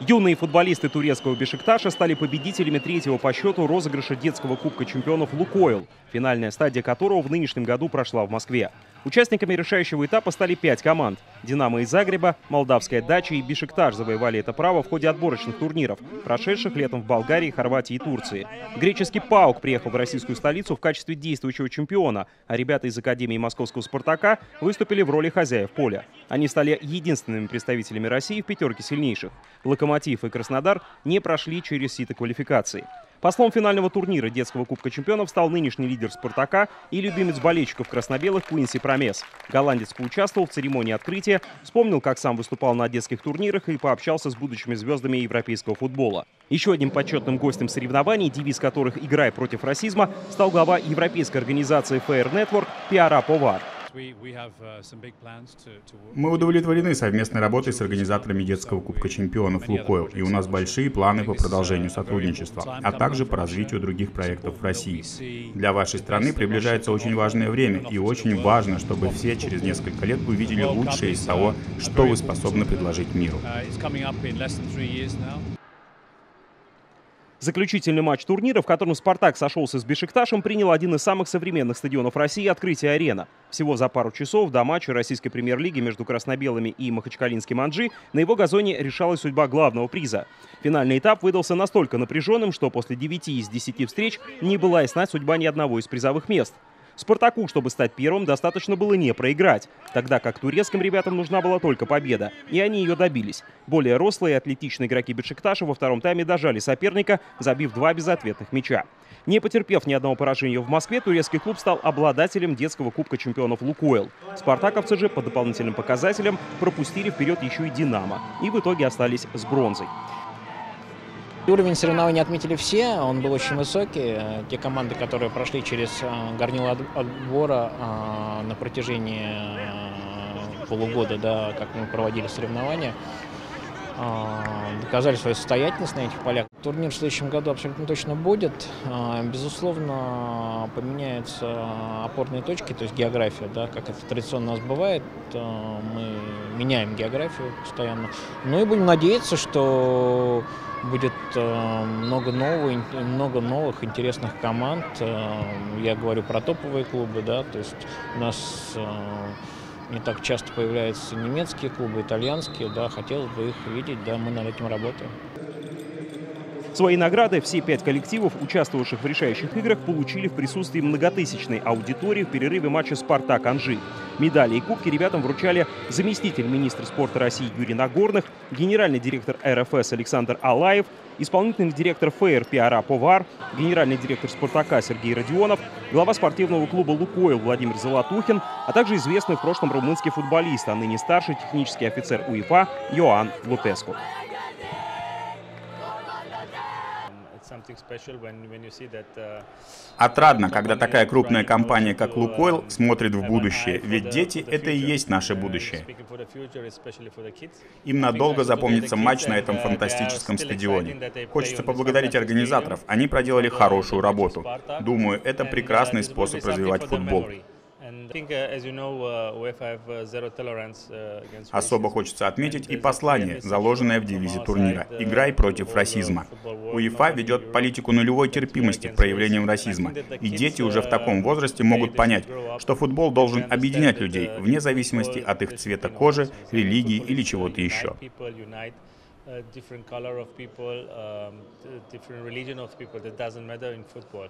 Юные футболисты турецкого Бешикташа стали победителями третьего по счету розыгрыша детского Кубка чемпионов «Лукойл», финальная стадия которого в нынешнем году прошла в Москве. Участниками решающего этапа стали пять команд. «Динамо» из Загреба, «Молдавская дача» и «Бешикташ» завоевали это право в ходе отборочных турниров, прошедших летом в Болгарии, Хорватии и Турции. Греческий «Паук» приехал в российскую столицу в качестве действующего чемпиона, а ребята из Академии московского «Спартака» выступили в роли хозяев поля. Они стали единственными представителями России в пятерке сильнейших. «Локомотив» и «Краснодар» не прошли через сито квалификации. Послом финального турнира детского Кубка чемпионов стал нынешний лидер «Спартака» и любимец болельщиков красно-белых Куинси Промес. Голландец поучаствовал в церемонии открытия, вспомнил, как сам выступал на детских турнирах и пообщался с будущими звездами европейского футбола. Еще одним почетным гостем соревнований, девиз которых «Играй против расизма», стал глава европейской организации Fair Network Пиара Повар. Uh, Мы удовлетворены совместной работой с организаторами детского Кубка чемпионов «Лукойл», и у нас большие планы по продолжению uh, сотрудничества, а также по развитию других проектов в России. Для вашей страны приближается очень важное время, и очень важно, чтобы все через несколько лет увидели лучшее из того, что вы способны предложить миру. Заключительный матч турнира, в котором «Спартак» сошелся с «Бешикташем», принял один из самых современных стадионов России «Открытие арена». Всего за пару часов до матча российской премьер-лиги между краснобелыми и махачкалинским «Анжи» на его газоне решалась судьба главного приза. Финальный этап выдался настолько напряженным, что после 9 из 10 встреч не была ясна судьба ни одного из призовых мест. «Спартаку», чтобы стать первым, достаточно было не проиграть, тогда как турецким ребятам нужна была только победа, и они ее добились. Более рослые и атлетичные игроки Бешикташа во втором тайме дожали соперника, забив два безответных мяча. Не потерпев ни одного поражения в Москве, турецкий клуб стал обладателем детского кубка чемпионов «Лукойл». Спартаковцы же по дополнительным показателям пропустили вперед еще и «Динамо» и в итоге остались с бронзой. Уровень соревнований отметили все, он был очень высокий. Те команды, которые прошли через э, горнило отбора э, на протяжении э, полугода, да, как мы проводили соревнования, доказали свою состоятельность на этих полях. Турнир в следующем году абсолютно точно будет. Безусловно, поменяются опорные точки, то есть география, да, как это традиционно у нас бывает. Мы меняем географию постоянно. Ну и будем надеяться, что будет много нового, много новых интересных команд. Я говорю про топовые клубы, да, то есть у нас не так часто появляются немецкие клубы, итальянские, да, хотелось бы их видеть, да, мы над этим работаем. Свои награды все пять коллективов, участвовавших в решающих играх, получили в присутствии многотысячной аудитории в перерыве матча «Спартак-Анжи». Медали и кубки ребятам вручали заместитель министра спорта России Юрий Нагорных, генеральный директор РФС Александр Алаев, исполнительный директор ФЭР Пиара Повар, генеральный директор «Спартака» Сергей Родионов, глава спортивного клуба «Лукойл» Владимир Золотухин, а также известный в прошлом румынский футболист, а ныне старший технический офицер УЕФА Йоан Лутеску. Отрадно, когда такая крупная компания, как uh, Лукойл, смотрит в будущее, ведь дети — это и есть наше будущее. Им надолго запомнится матч на этом uh, фантастическом стадионе. Хочется поблагодарить организаторов, они проделали хорошую работу. Думаю, это прекрасный способ развивать футбол. Особо хочется отметить и послание, заложенное в девизе турнира «Играй против расизма». УЕФА ведет политику нулевой терпимости к проявлениям расизма, и дети уже в uh, таком возрасте могут понять, что футбол должен объединять людей, uh, вне зависимости от их цвета кожи, религии или чего-то еще. different color of people, um, different religion of people. That doesn't matter in football.